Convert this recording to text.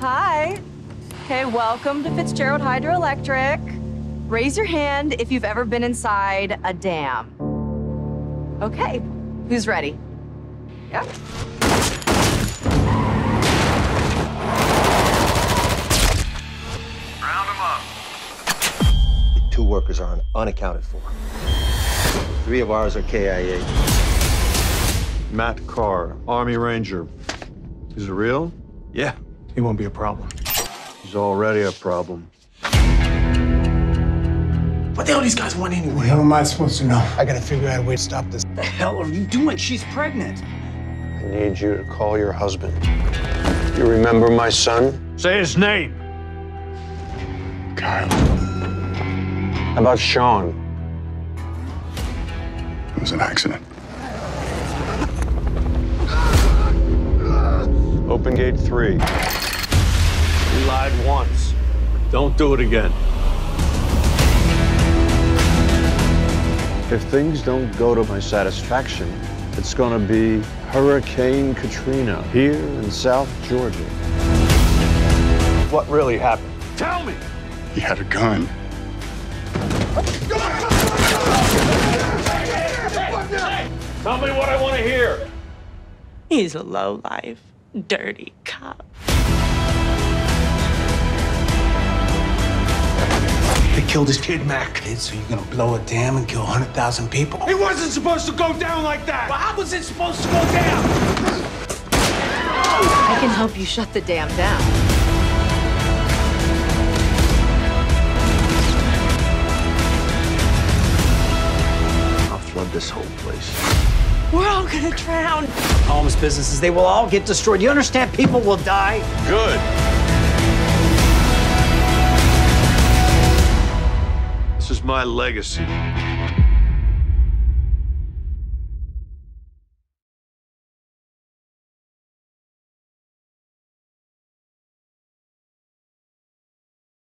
Hi. Okay, welcome to Fitzgerald Hydroelectric. Raise your hand if you've ever been inside a dam. Okay, who's ready? Yeah. Round them up. Two workers are unaccounted for. Three of ours are KIA. Mac Carr, Army Ranger. Is it real? Yeah, he won't be a problem. He's already a problem. What the hell do these guys want The anyway? hell am I supposed to know? I gotta figure out a way to stop this. the hell are you doing? She's pregnant. I need you to call your husband. You remember my son? Say his name. Kyle, How about Sean? it was an accident. Open gate three. You lied once. Don't do it again. If things don't go to my satisfaction, it's gonna be Hurricane Katrina here in South Georgia. What really happened? Tell me! He had a gun. Tell me what I want to hear. He's a low life, dirty cop. They killed his kid, Mac. Kid, so you're gonna blow a dam and kill 100,000 people? It wasn't supposed to go down like that. Well, how was it supposed to go down? I can help you shut the dam down. I'll flood this whole place. We're all gonna drown. Homes, businesses, they will all get destroyed. You understand? People will die. Good. This is my legacy.